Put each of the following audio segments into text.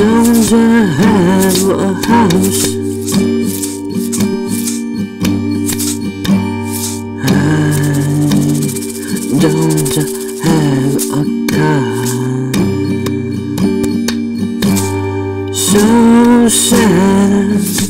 does I have a house? I don't have a car So sad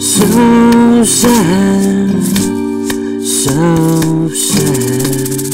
So sad, so sad.